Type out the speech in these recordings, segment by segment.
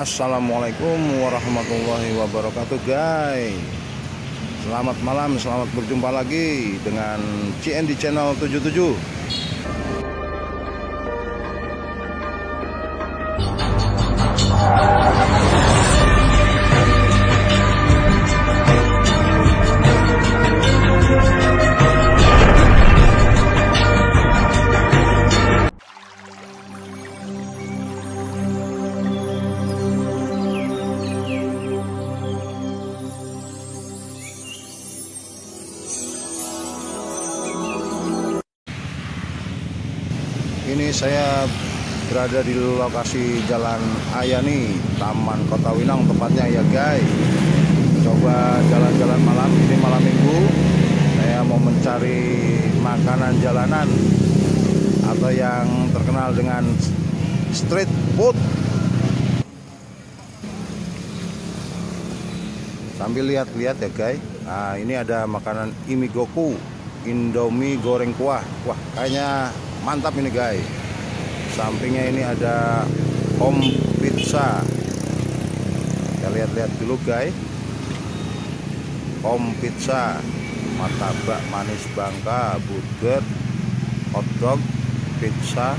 Assalamualaikum warahmatullahi wabarakatuh guys. Selamat malam, selamat berjumpa lagi dengan CND Channel 77 Ini saya berada di lokasi Jalan Ayani, Taman Kota Winang tepatnya ya guys. Coba jalan-jalan malam, ini malam minggu. Saya mau mencari makanan jalanan atau yang terkenal dengan street food. Sambil lihat-lihat ya guys. Nah ini ada makanan imigoku, Indomie goreng kuah. Wah kayaknya mantap ini guys sampingnya ini ada home pizza. Kita lihat-lihat dulu guys home pizza. Martabak manis bangka burger hotdog pizza.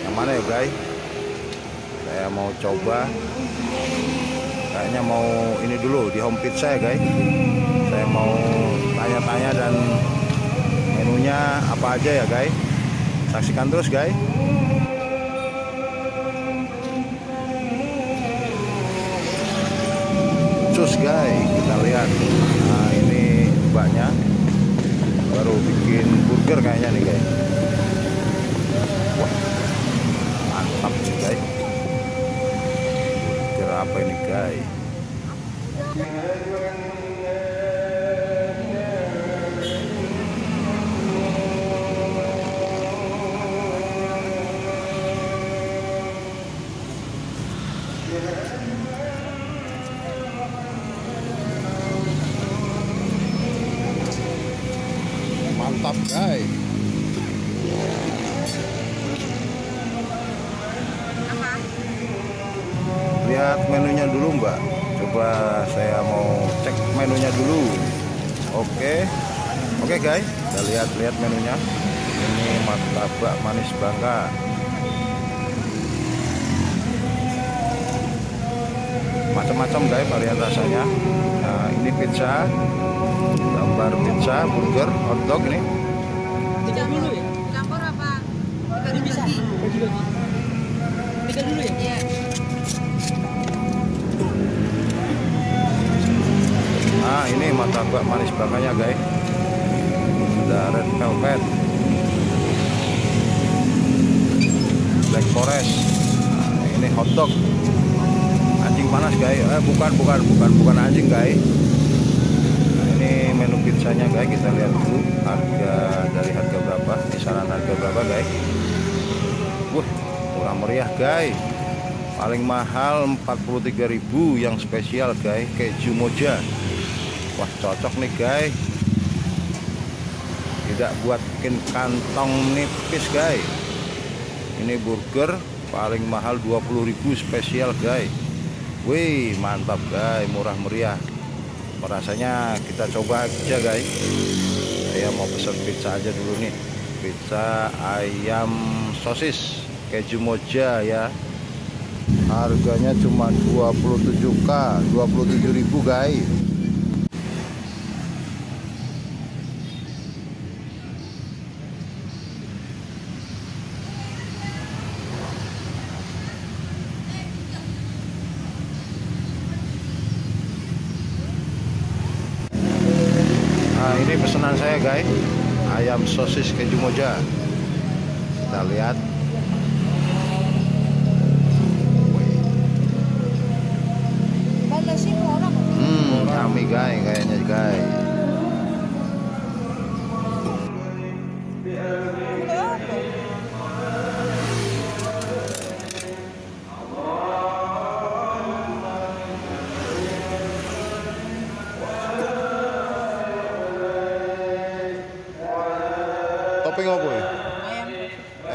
Yang mana ya guys saya mau coba kayaknya mau ini dulu di home pizza ya guys. Saya mau tanya-tanya dan menunya apa aja ya guys. Saksikan terus guys. Cus guys kita lihat. Nah ini mbaknya. Baru bikin burger kayaknya nih guys. Wah mantap guys. Burger apa ini guys oke oke guys kita lihat-lihat menunya ini martabak manis bangka macam-macam guys varian rasanya nah ini pizza gambar pizza burger hotdog ini Tiga dulu ya? Campur apa? Tiga bisa. Bagi-bagi. Tiga dulu ya? Iya. Martabak manis bangkanya guys. Ada red velvet. Black forest. Nah, Ini hotdog Anjing panas guys. Eh, Bukan bukan bukan bukan anjing guys. Nah, Ini menu pizzanya guys. Kita lihat dulu Harga dari harga berapa. Kisaran harga berapa guys. Wah murah meriah guys. Paling mahal 43.000 yang spesial guys. Keju moja Wah cocok nih guys. Tidak buat bikin kantong nipis guys. Ini burger paling mahal 20.000 spesial guys. Wih mantap guys. Murah meriah. Rasanya kita coba aja guys. Saya mau pesan pizza aja dulu nih. Pizza ayam sosis keju moja ya. Harganya cuma 27k 27.000 guys Nah pesanan saya guys. Ayam sosis keju moja. Kita lihat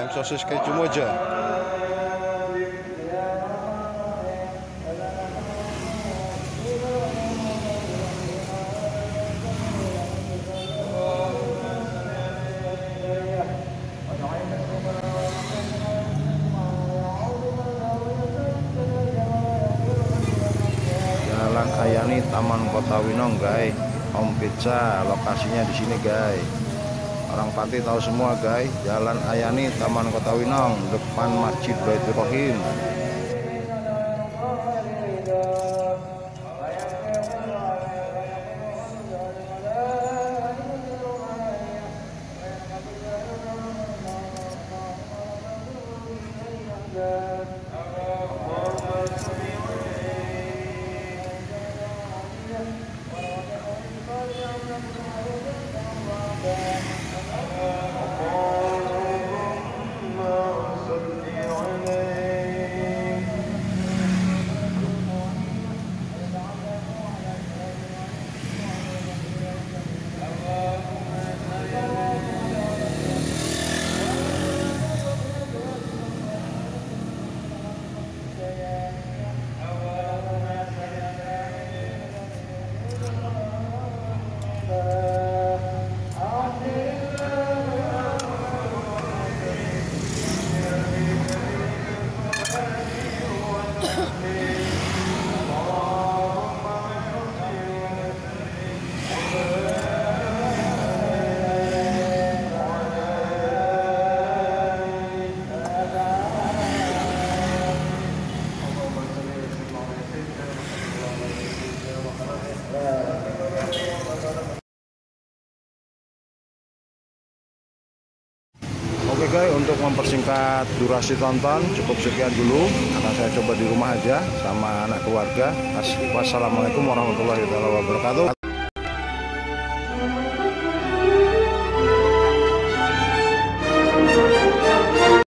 Sosis keju moja. Jalan Ayani Taman Kota Winong, guys. Om Pizza lokasinya di sini, guys. Orang Pati tahu semua, guys. Jalan Ayani Taman Kota Winong, depan Masjid Baitur Rahim. Mempersingkat durasi tonton cukup sekian dulu. Akan saya coba di rumah aja sama anak keluarga. Wassalamualaikum warahmatullahi wabarakatuh.